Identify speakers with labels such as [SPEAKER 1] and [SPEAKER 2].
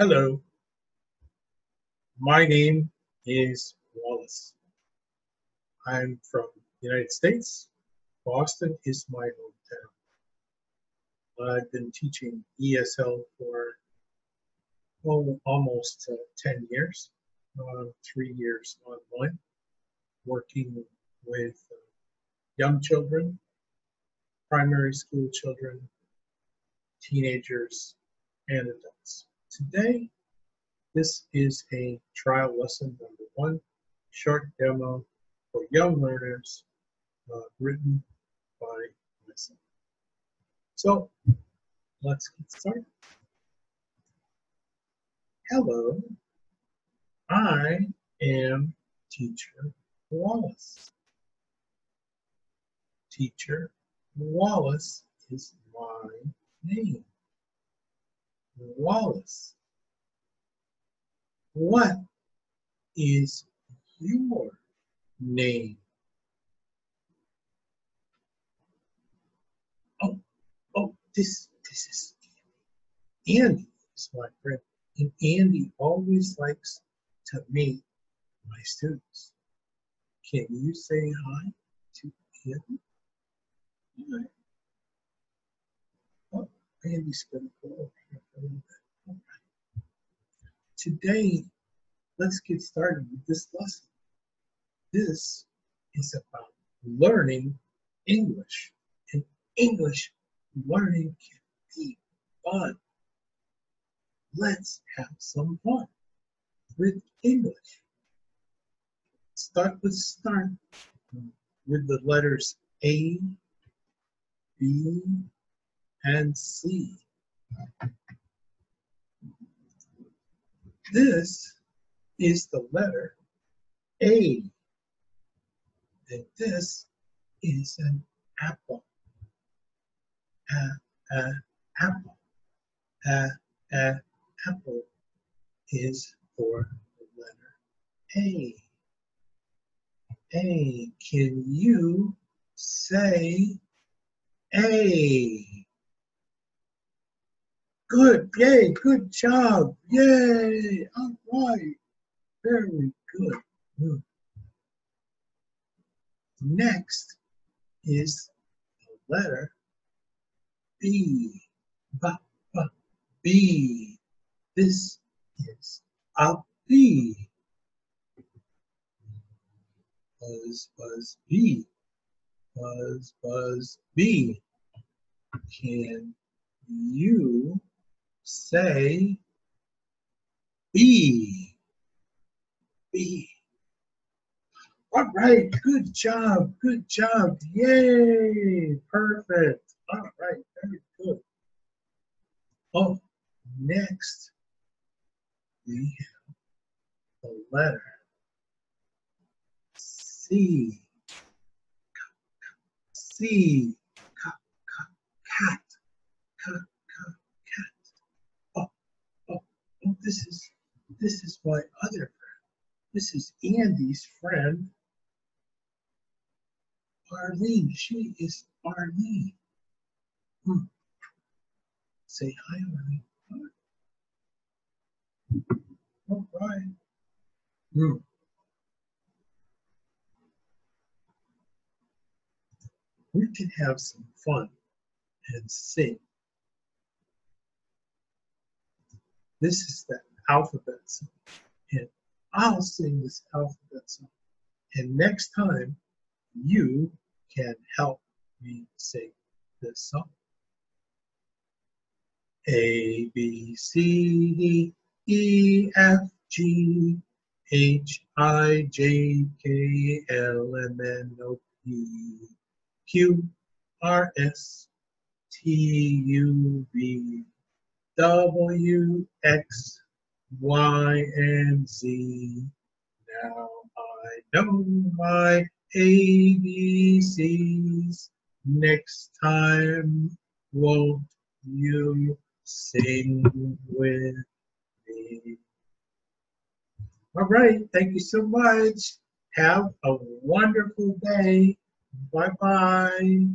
[SPEAKER 1] Hello, my name is Wallace. I'm from the United States. Boston is my hometown. I've been teaching ESL for oh, almost uh, 10 years, uh, three years online, working with uh, young children, primary school children, teenagers, and adults. Today, this is a trial lesson number one, short demo for young learners uh, written by myself. So let's get started. Hello, I am teacher Wallace. Teacher Wallace is my name. Wallace. What is your name? Oh, oh, this this is Andy. Andy is my friend, and Andy always likes to meet my students. Can you say hi to Andy? Hi. Andy's over here a little bit. Today, let's get started with this lesson. This is about learning English. And English learning can be fun. Let's have some fun with English. Start with start with the letters A, B, and C. This is the letter A. And this is an apple. A, a, apple. A, a, apple is for the letter A. A, can you say A? Good, yay, good job, yay, all right, very good. good. Next is the letter B, B, B, B. This is a B. Buzz, buzz, B. Buzz, buzz, B. Can you say B. B. All right, good job, good job. Yay, perfect. All right, very good. Oh, next we have the letter C. C. C. Cat oh, this is this is my other friend. This is Andy's friend, Arlene. She is Arlene. Hmm. Say hi, Arlene. Hi. All right. Hmm. We can have some fun and sing. This is the alphabet song. And I'll sing this alphabet song. And next time, you can help me sing this song. A, B, C, D, E, F, G, H, I, J, K, L, M, N, O, P, Q, R, S, T, U, W, X, Y, and Z. Now I know my ABCs. Next time, won't you sing with me? All right, thank you so much. Have a wonderful day. Bye bye.